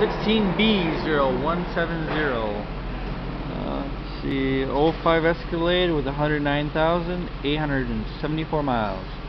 16B0170. Uh, let's see, 05 Escalade with 109,874 miles.